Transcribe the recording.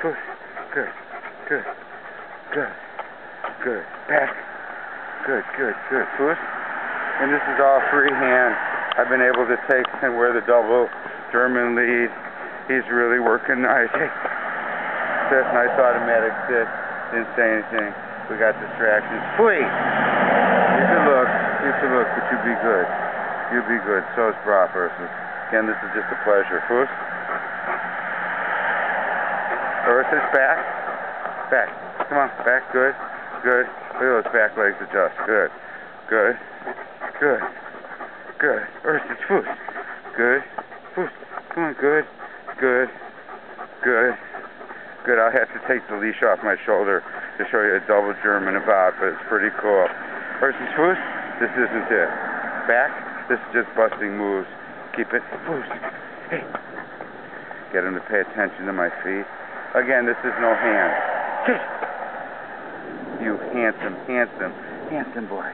Foot. Good. Good. Good. Good. Back. Good, good, good. Foot. And this is all freehand. I've been able to take and wear the double German lead. He's really working nice. Sit, nice automatic sit. Didn't say anything. We got distractions. Flee! You can look. You can look, but you be good. You be good. So is bra. Again, this is just a pleasure. Foot. Is back. Back. Come on. Back. Good. Good. Look at those back legs adjust. Good. Good. Good. Good. Is foot. Good. Foot. Come on. Good. Good. Good. Good. I'll have to take the leash off my shoulder to show you a double German about, but it's pretty cool. Ursus foot. This isn't it. Back. This is just busting moves. Keep it. Foot. Hey. Get him to pay attention to my feet. Again, this is no hand. You handsome, handsome, handsome boy.